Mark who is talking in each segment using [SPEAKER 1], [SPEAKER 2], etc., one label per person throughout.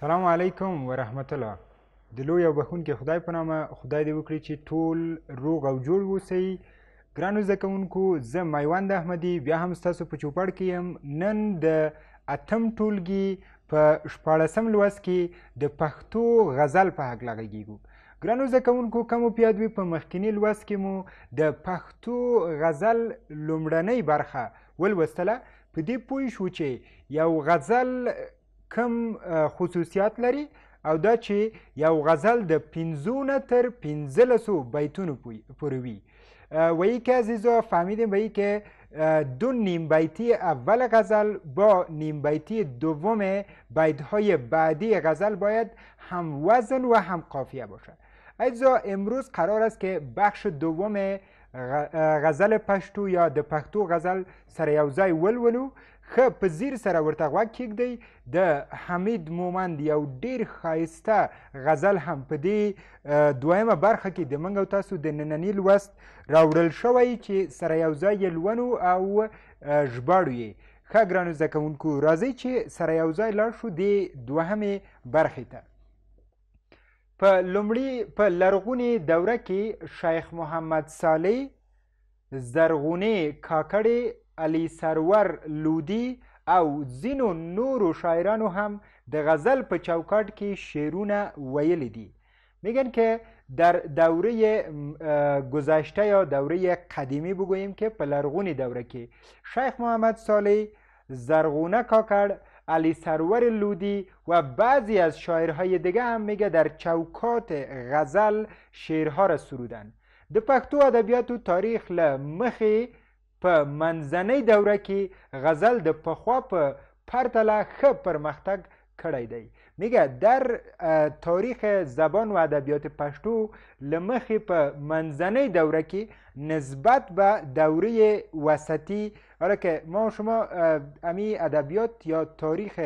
[SPEAKER 1] سلام علیکم و رحمت الله د لوی او بخونکي خدای په نامه خدای دې وکړي چې ټول روغ او جوړ اوسئ. ګرانو زده کوونکو زه میوند احمدي بیا هم ستاسو په چوپړ کې یم. نن د اتم ټولګي په شپاړسم لوست کې د پښتو غزل په هکله غږیږو. ګرانو زده کوونکو که مو پیاد وي په مخکیني لوست کې مو د پښتو غزل لومړنۍ برخه ولوستله. په دې پوه شو چې یو غزل کم خصوصیات لري او دا چې یو غزل د پنځو نه تر پنځلسو بیتونو پورې وي. و اینکه عزیزا فهمیدیم به که دو نیم بیتی اول غزل با نیم بیتی دوم بیتهای بعدی غزل باید هم وزن و هم قافیه باشد عزیزا امروز قرار است که بخش دوم غزل پشتو یا د پښتو غزل سره یوځای ولولو. ښه په ځیر سره ورته غوږ کیږدئ. د حمید مومند یو ډیر ښایسته غزل هم په دې دویمه برخه کې د موږ او تاسو د ننني لوست راوړل شوی چې سره یو ځای یې لولو او ژباړو یې. ښه ګرانو زده کوونکو راځئ چې سره یو ځای لاړ شو د دوهمې برخې ته. په لومړي په لرغونې دوره کې شیخ محمد صالح زرغونې کاکړې علی سرور لودی او ځینو نورو شاعرانو هم د غزل په چوکاټ کې شعرونه ویلی دي. میگن که در دوره گذشته یا دوره قدیمی بگوییم که په لرغونی دوره کې شیخ محمد صالح زرغونه کاکړ علی سرور لودی و بعضی از شاعرهای دیگه هم میگه در چوکات غزل شعرها را سرودن. د پښتو ادبیاتو تاریخ له مخې په منځنۍ دوره کې غزل د پخوا په پرتله ښه پرمختګ کړی دی. میگه در تاریخ زبان و ادبیات پشتو لمخی په منځنۍ دوره کې نسبت به دوره وسطی حالا که ما شما امی ادبیات یا تاریخ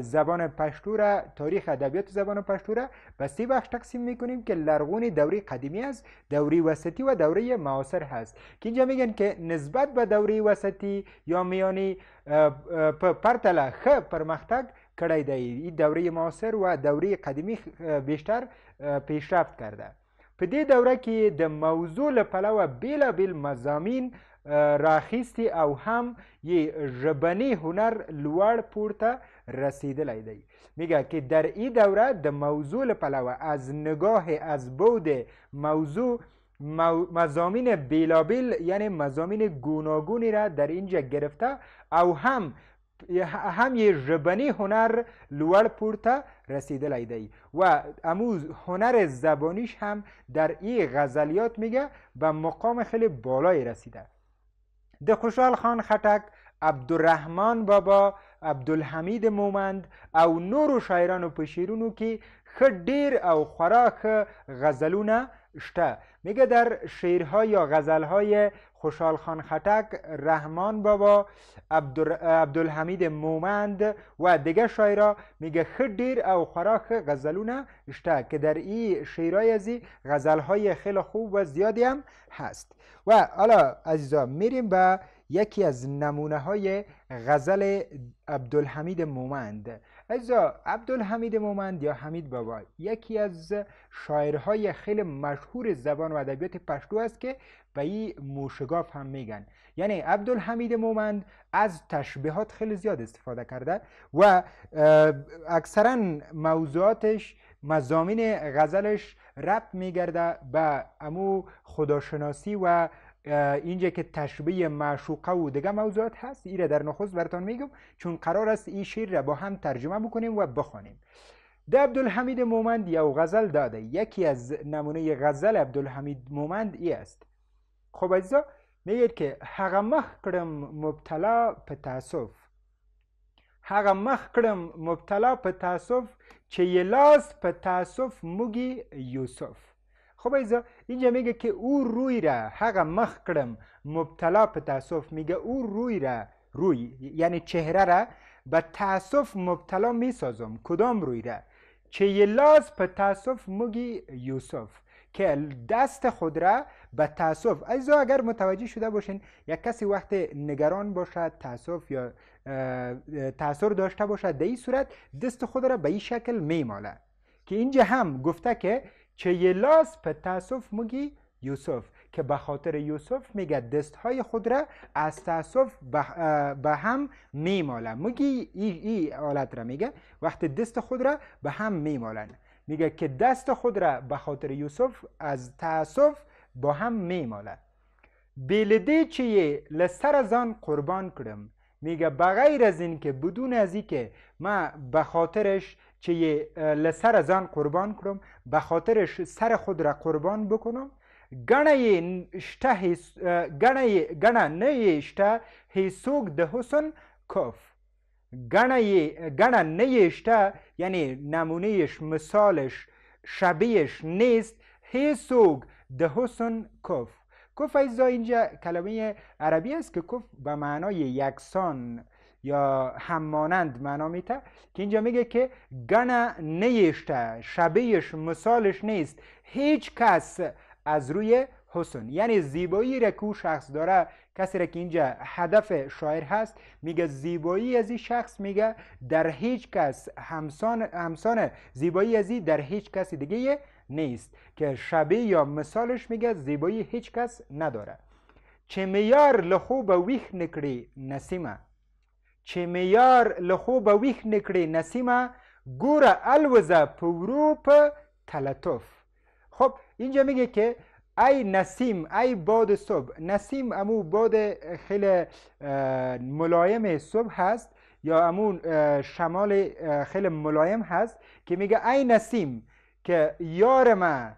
[SPEAKER 1] زبان پشتو را تاریخ ادبیات زبان پشتو را به سه بخش تقسیم میکنیم که لرغون دوره قدیمی است دوره وسطی و دوره معاصر هست. که اینجا میگن که نسبت به دوره وسطی یا میانی په پرتله ښه پرمختګ کړی دی. این دوره معاصر و دوره قدیمی بیشتر پیشرفت کرده. په دې دوره کې د موضوع له پلوه بیلابیل مضامین راخیستی او هم یه ژبنی هنر لوړ پورته رسیدلی دی. میگه که در این دوره د موضوع پلوه از نگاه از بود موضوع مزامین بیلابیل یعنی مزامین گوناگونی را در اینجا گرفته او هم هم یه ژبنی هنر لوړ پورته رسیدلی دی. و اموز هنر زبانیش هم در این غزلیات میگه به مقام خیلی بالایی رسیده. د خوشحال خان خټک عبدالرحمن بابا عبدالحمید مومند او نورو شاعرانو په شعرونو کې ښه ډیر او خورا ښه غزلونه شته. میگه در شعرهای یا غزلهای خوشحال خان خټک رحمان بابا عبدالحمید مومند و دیگه شاعرها میگه ښه ډیر او خورا ښه غزلونه شته که در این شعرهای از غزلهای خیلی خوب و زیادی هم هست. و حالا عزیزا میریم به یکی از نمونه های غزل عبدالحمید مومند. عزیزا عبدالحمید مومند یا حمید بابا یکی از شاعرهای خیلی مشهور زبان و ادبیات پشتو است که به این موشگاف هم میگن. یعنی عبدالحمید مومند از تشبیهات خیلی زیاد استفاده کرده و اکثرا موضوعاتش مزامین غزلش ربط میگرده به امو خداشناسی و اینجا که تشبیه معشوقه و دیگه موضوعات هست ایره در نخست براتون میگم چون قرار است این شعر را با هم ترجمه بکنیم و بخوانیم د عبدالحمید مومند یو غزل داده. یکی از نمونه غزل عبدالحمید مومند ای است. خب عزیزا میگید که هغه مخ کړم مبتلا په تاسف. هغه مخ کړم مبتلا په تاسف چې یې لاس په تاسف موږي یوسف. خب ایزا اینجا میگه که او روی را حق مخ کردم مبتلا به تاسف میگه او روی را روی یعنی چهره را به تاسف مبتلا می‌سازم کدام روی را؟ چه یه لاس به تاسف مگی یوسف که دست خود را به تاسف. ایزا اگر متوجه شده باشین یک کسی وقت نگران باشد تاسف یا تاثیر داشته باشد در این صورت دست خود را به این شکل میماله. که اینجا هم گفته که چه لاس په تاسف مگی یوسف. که به خاطر یوسف میگه دست های خود را از تاسف به هم میماله مگی ای, ای حالت را میگه وقتی دست خود را به هم میمالن. میگه که دست خود را به خاطر یوسف از تاسف با هم میماله بیلده چیه لسر از آن قربان کردم. میگه بغیر از این که بدون از این که ما به خاطرش چه لسر آن قربان کنم به خاطرش سر خود را قربان بکنم. گنه اشته گنه گنه نه اشته هیسوک ده حسن کف گنه گنه نه اشته یعنی نمونهش مثالش شبیهش نیست هیسوک ده حسن کف کف ایزا اینجا کلمه عربی است که کف به معنای یکسان یا همانند معنا میته که اینجا میگه که گنه نیشته شبیهش مثالش نیست. هیچ کس از روی حسن. یعنی زیبایی را که شخص داره کسی را که اینجا هدف شاعر هست میگه زیبایی از این شخص میگه در هیچ کس. همسان, همسان زیبایی از در هیچ کسی دیگه نیست. که شبیه یا مثالش میگه زیبایی هیچ کس نداره. چه میار لخو به ویخ نکری نسیمه. چه میار لخو به ویخ نکری نسیمه گوره الوزه پورو په تلطف. خب اینجا میگه که ای نسیم ای باد صبح. نسیم امو باد خیلی ملایم صبح هست یا امون شمال خیلی ملایم هست که میگه ای نسیم که یار ما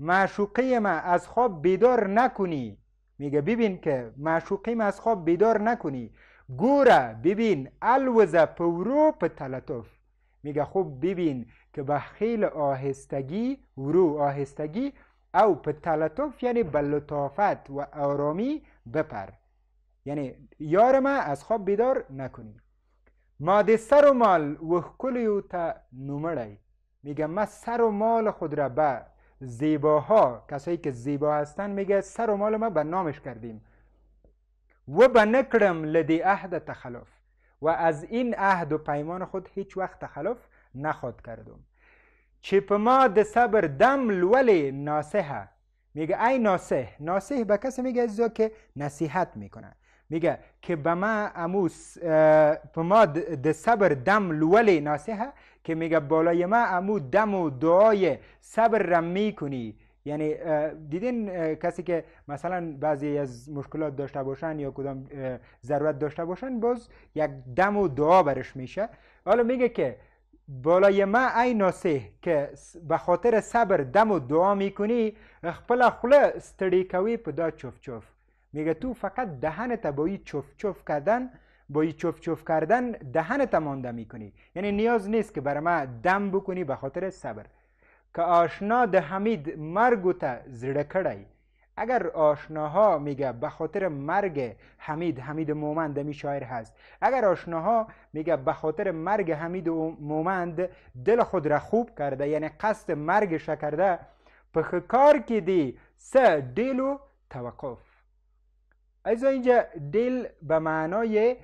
[SPEAKER 1] معشوقه ما از خواب بیدار نکنی. میگه ببین که معشوقه ما از خواب بیدار نکنی. گوره ببین الوزه پورو په تلطف میگه خوب ببین که به خیل آهستگی ورو آهستگی او په تلطف یعنی به لطافت و آرامی بپر. یعنی یار ما از خواب بیدار نکنی. ما سر و مال و کلیو تا نومړی میگه ما سر و مال خود را به زیباها کسایی که زیبا هستن میگه سر و مال ما به نامش کردیم. و به نکرم لدی عهد تخلف. و از این عهد و پیمان خود هیچ وقت تخلف نخواد کردم. چه په ما د صبر دم لولی ناسحه میگه ای ناسح ناسح به کسی میگه ازا که نصیحت می‌کنه. میگه که به ما اموس په ما د صبر دم لولی ناسحه که میگه بالای ما امو دم و دعای صبر را می‌کنی. یعنی دیدین کسی که مثلا بعضی از مشکلات داشته باشن یا کدام ضرورت داشته باشن باز یک دم و دعا برش میشه. حالا میگه که بالای ما ای ناسه که به خاطر صبر دم و دعا می‌کنی خپل خله ستړی کوي په دا چوف چوف. میگه تو فقط دهنت با این چوف چوف کردن با این چوف چوف کردن دهنت مانده می‌کنی. یعنی نیاز نیست که برای ما دم بکنی به خاطر صبر. که آشنا د حمید مرگ ته زړه کړی. اگر آشناها میگه به خاطر مرگ حمید حمید مومند می شاعر هست. اگر آشناها میگه به خاطر مرگ حمید مومند دل خود را خوب کرده یعنی قصد مرگش کرده په کار کې دی سه دیل و توقف. ایزا اینجا دل به معنای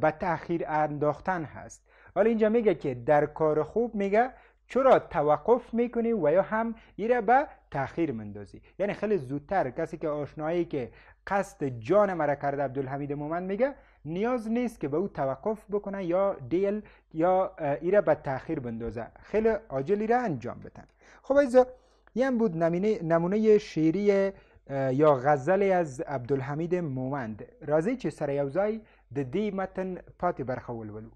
[SPEAKER 1] به تأخیر انداختن هست. حالا اینجا میگه که در کار خوب میگه چرا توقف می‌کنی و یا هم ایره به تاخیر مندازی یعنی خیلی زودتر کسی که آشنایی که قصد جان مرا کرده عبدالحمید مومند میگه نیاز نیست که به او توقف بکنه یا دیل یا ایره به تاخیر بندازه. خیلی عاجل ایره انجام بتن خب ایزا یه بود نمونه شیری یا غزل از عبدالحمید مومند. راځي چې سره یوځای د دې متن پاتې برخه ولولو.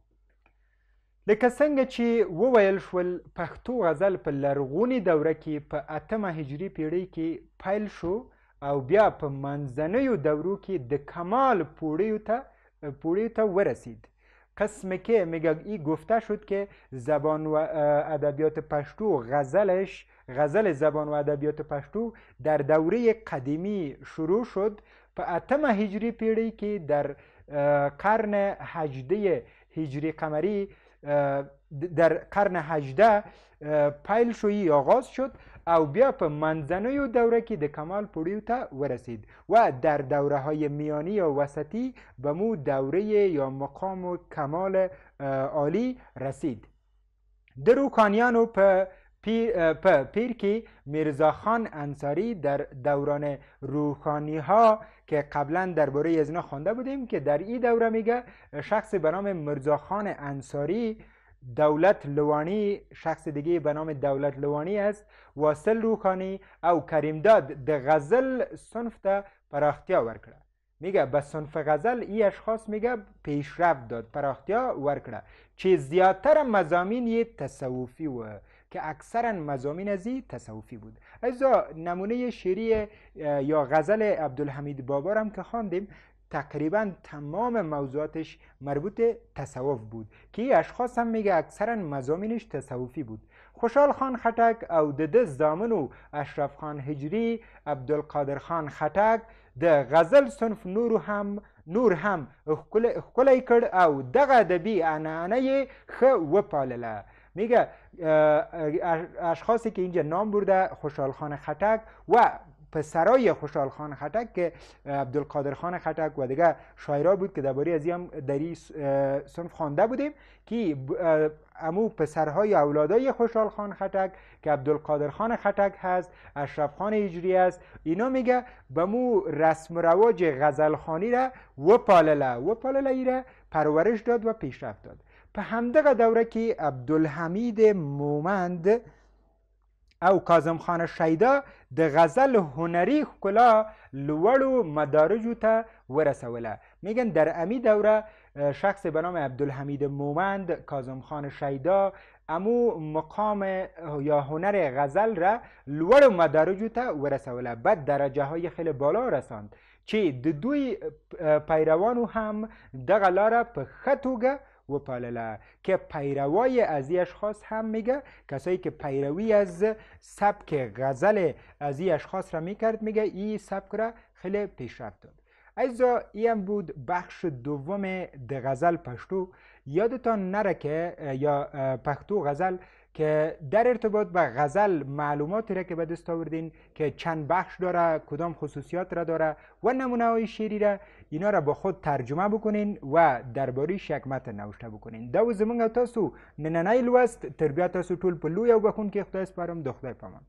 [SPEAKER 1] لکه څنګه چې وویل شول پښتو غزل په لرغونې دوره کې په اتمه هجري پیړۍ کې پیل شو او بیا په منځنیو دورو کې د کمال پوړیو ته پوړیو ته ورسید. قسم که میگه ای گفته شد که زبان و ادبیات پشتو غزلش غزل زبان و ادبیات پشتو در دوره قدیمی شروع شد. په اتمه هجری پیړۍ کې در قرن هجده هجری قمری در قرن هجده پیل شوی آغاز شد او بیا په منځنیو دوره کې د کمال پوړیو ته ورسید و در دوره های میانی یا وسطی به مو دوره یا مقام و کمال عالی رسید. د روکانیانو په په پیر کې میرزا خان انصاری در دوران روحانی ها که قبلا درباره از خوانده بودیم که در این دوره میگه شخص به نام مرزا خان انصاری دولت لوانی شخص دیگه به نام دولت لوانی است. واصل روخانی او کریمداد د غزل صنف ته پراختیا ورکړه. میگه به صنف غزل ای اشخاص میگه پیشرفت داد پراختیا ورکړه. چې زیاتر مزامین یې تصوفی و. که اکثرا مزامین از تصوفی بود. از نمونه شعری یا غزل عبدالحمید بابا هم که خواندیم تقریبا تمام موضوعاتش مربوط تصوف بود که این اشخاص هم میگه اکثرا مزامینش تصوفی بود. خوشحال خان خټک او د د زامنو اشرف خان هجری عبدالقادر خان خټک د غزل صنف نور هم نور هم ښکلی کړ او دغه ادبي عنعنه یې ښه وپالله. میگه اشخاصی که اینجا نام برده خوشحال خان خټک و پسرای خوشحال خان خټک که عبدالقادر خان خټک و دیگه شاعرا بود که درباره از هم در این صنف خوانده بودیم که امو پسرهای اولادای خوشحال خان خټک که عبدالقادر خان خټک هست اشرف خان هجری است. اینا میگه به مو رسم رواج غزلخانی را وپالله وپالله ای را پرورش داد و پیشرفت داد. په همدغه دوره کې عبدالحمید مومند او کاظم خان شیدا د غزل هنری ښکلا لوړو مدارجو ته ورسوله. میگن در امی دوره شخص به نام عبدالحمید مومند کاظم خان شیدا امو مقام یا هنر غزل را لوړو مدارجو ته ورسوله. بعد درجه های خیلی بالا رساند چې د دوی پیروانو هم دغه لاره په ښه توګه وپالله که پیروای از این اشخاص هم میگه کسایی که پیروی از سبک غزل از این اشخاص را می‌کرد میگه این سبک را خیلی پیشرفت داد. ایزا این بود بخش دوم د غزل پشتو. یادتان نره که یا پختو غزل که در ارتباط به غزل معلوماتی را که به دست آوردین که چند بخش داره کدام خصوصیات را داره و نمونه های شعری را اینا را با خود ترجمه بکنین و درباره یک متن نوشته بکنین. دا و زمونږ تاسو نننی لوست تربیه تاسو ټول په لوی او بخون کې خدای سپارم د خدای پامان